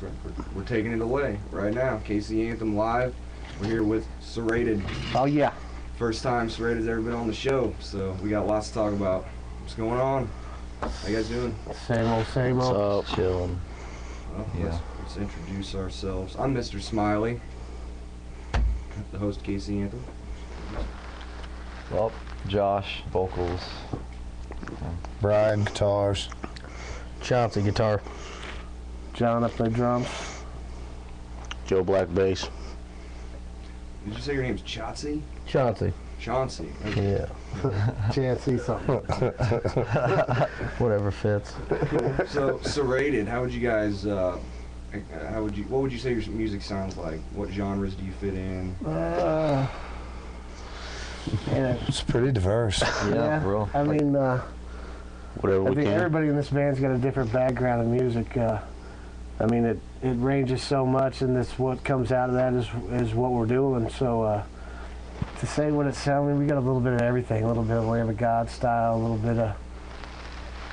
So we're, we're taking it away right now. KC Anthem live. We're here with Serated. Oh yeah. First time Serated's ever been on the show, so we got lots to talk about. What's going on? How you guys doing? Same old, same old. What's up? Chilling. Well, Yeah. let's, let's introduce ourselves. I'm Mr. Smiley, the host of KC Anthem. Well, Josh, vocals. Brian, guitars. Chauncey guitar. John up the drums. Joe Black bass. Did you say your name's Chauncey? Chauncey. Chauncey. Okay. Yeah. Chancey something. Whatever fits. So Serated, how would you guys? Uh, how would you? What would you say your music sounds like? What genres do you fit in? Uh, yeah. It's pretty diverse. Yeah, bro. I mean, uh, Whatever I we think can. everybody in this band's got a different background in music. Uh, I mean, it, it ranges so much, and this what comes out of that is is what we're doing. So uh, to say what it's sounds, I mean, we got a little bit of everything. A little bit of Lamb of God style, a little bit of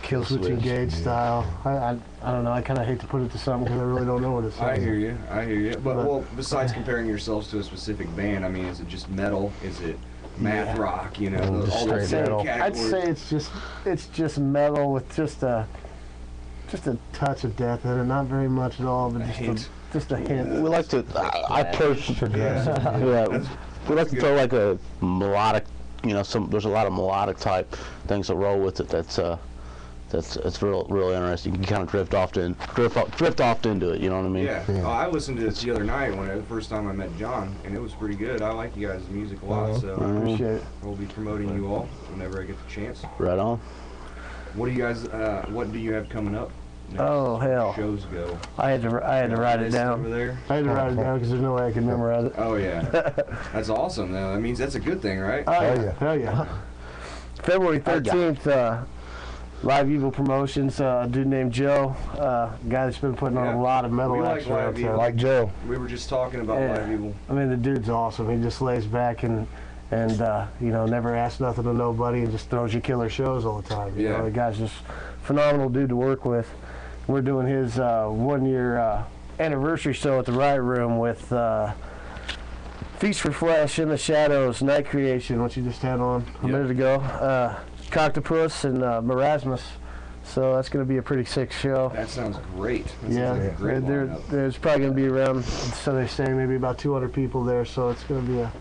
Killswitch Switch, Engage yeah. style. I, I I don't know. I kind of hate to put it to something because I really don't know what it's. sounds. I hear you. I hear you. But well, besides comparing yourselves to a specific band, I mean, is it just metal? Is it math Yeah. rock? You know, Mm, the- all those straight same metal. I'd say it's just it's just metal with just a just a touch of death in it. Not very much at all, but A just hint. a, just a hint. we like to. I, I personally. Progressive. Yeah, That's- we like to throw like a melodic. You know, some there's a lot of melodic type things that roll with it. That's uh, that's it's real real interesting. You can kind of drift off in drift off, drift off into it. You know what I mean? Yeah. Yeah. Oh, I listened to this the other night when I, the first time I met John, and it was pretty good. I like you guys' music a lot, Uh-huh. so I Appreciate it. we'll be promoting you all whenever I get the chance. Right on. What do you guys? Uh, what do you have coming up? next Oh hell! Shows go. I had to I had to write it down. over there. I had to write it down because there's no way I could memorize it. Oh yeah, that's awesome. Though that means that's a good thing, right? Oh yeah, yeah. hell yeah. February 13th, uh, Live Evil Promotions. Uh, a dude named Joe, uh, guy that's been putting on Yeah. a lot of metal We like acts Live around town. Like Joe. We were just talking about Yeah. Live Evil. I mean, the dude's awesome. He just lays back and and uh, you know never asks nothing to nobody and just throws you killer shows all the time. You Yeah. know, the guy's just phenomenal dude to work with. We're doing his uh, one year uh, anniversary show at the Riot Room with uh, Feast for Flesh, In the Shadows, Night Creation, which you just had on a Yep. minute ago, uh, and uh, Marasmus. So that's going to be a pretty sick show. That sounds great. That Yeah, sounds like great there, there's probably going to be around, so they say, maybe about 200 people there. So it's going to be a,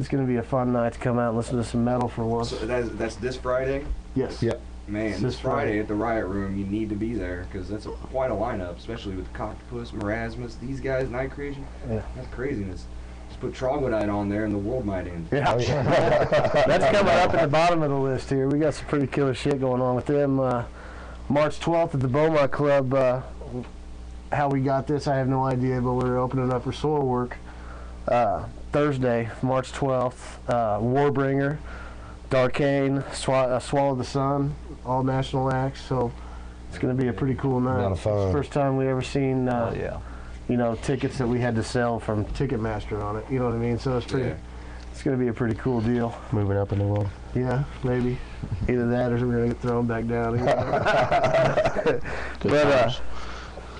it's going to be a fun night to come out and listen to some metal for once. So that's, that's this Friday. Yes. Yeah. Man, It's this this Friday Friday. at the Riot Room, you need to be there because that's a, quite a lineup, especially with Coctopus, Marasmus, these guys, Night Creation. Yeah. That's craziness. Just put Troglodyte on there and the world might end. Yeah. Oh, That's coming up at the bottom of the list here. We got some pretty killer shit going on with them. Uh, March 12th at the Beaumont Club. Uh, how we got this, I have no idea, but we're opening up for Soilwork. Uh, Thursday, March 12th, uh, Warbringer, Darkane, Swa- uh, Swallow the Sun, all national acts. So it's going to be a pretty cool night. lot of fun. It's first time we ever seen, uh, Oh yeah. you know, tickets that we had to sell from Ticketmaster on it. You know what I mean? So it's pretty. Yeah. It's going to be a pretty cool deal. moving up in the world. Yeah, maybe. Either that or we're going to get thrown back down. again. But, uh,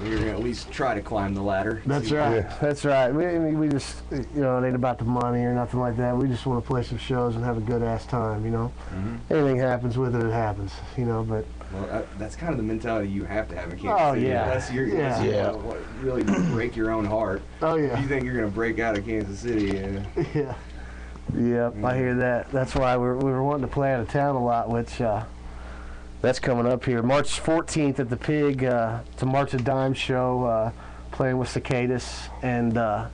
times. You're gonna at least try to climb the ladder. That's right. Yeah. That's right. We, I mean, we just, you know, it ain't about the money or nothing like that. We just want to play some shows and have a good ass time, you know. Mhm. Anything happens with it, it happens, you know. But Well, that, that's kind of the mentality you have to have in Kansas Oh, City. yeah. That's your, that's Yeah. what, what really break your own heart. oh If yeah, you think you're gonna break out of Kansas City, uh, yeah, yep. I hear that. That's why we're we were wanting to play out of town a lot, which uh, that's coming up here, March 14th at the Pig. Uh, it's a March of Dime show, uh, playing with Cicadas and. Uh,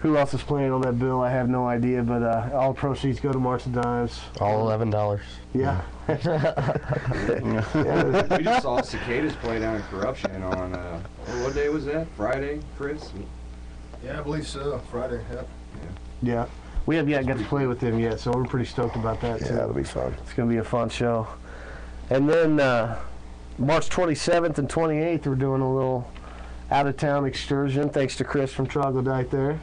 who else is playing on that bill? I have no idea, but uh, all proceeds go to March of Dimes. All eleven dollars. Yeah. yeah. we just saw cicadas play down in Corruption on uh, what day was that? Friday, Chris. Yeah, I believe so. Friday, yeah. Yeah. We haven't yet got to play with them yet, so we're pretty stoked about that Yeah, too. that'll be fun. It's going to be a fun show. And then uh, March 27th and 28th, we're doing a little out of town excursion, thanks to Chris from Troglodyte there.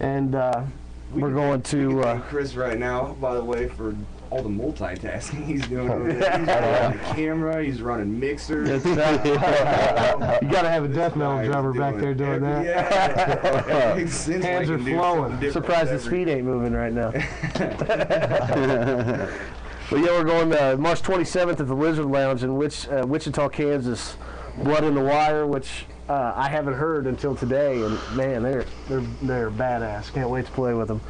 And uh, We we're can going to. Uh, Chris right now, by the way, for all the multitasking he's doing. over there. He's running the camera. He's running mixers. You got to have a death metal drummer back there doing that. Yeah. Hands like are he can do flowing. Surprised the speed ain't moving right now. But yeah, we're going uh, March 27th at the Lizard Lounge in Wich, uh, Wichita, Kansas. Blood in the Wire, which uh, I haven't heard until today, and man, they're they're they're badass. Can't wait to play with them.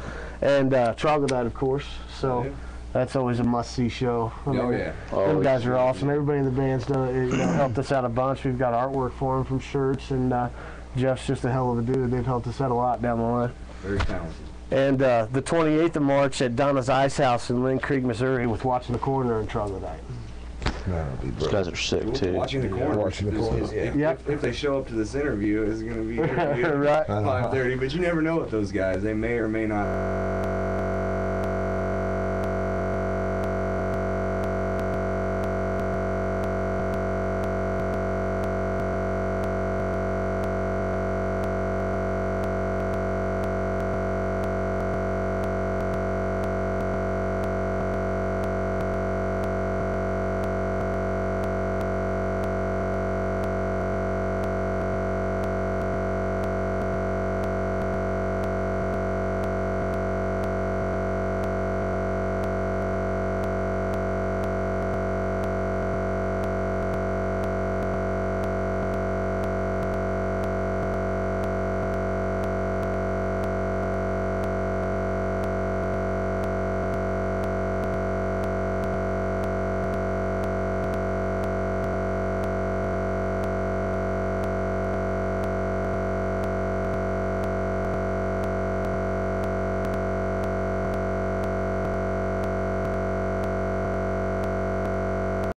And uh, Troglodyte, of course. So Yeah. that's always a must-see show. I Oh mean, yeah. Them guys are awesome. Everybody in the band's done, uh, you know, helped us out a bunch. We've got artwork for them from shirts, and uh, Jeff's just a hell of a dude. They've helped us out a lot down the line. Very talented. And uh, the 28th of March at Donna's Ice House in Linn Creek, Missouri, with Watching the Corner and Troglodyte. That'll be These guys are sick too. Watching the corner. Watching the is- corner. is- If, Yep. if, if they show up to this interview, it's going to be interview Right. at 5:30. But you never know with those guys. They may or may not